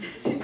to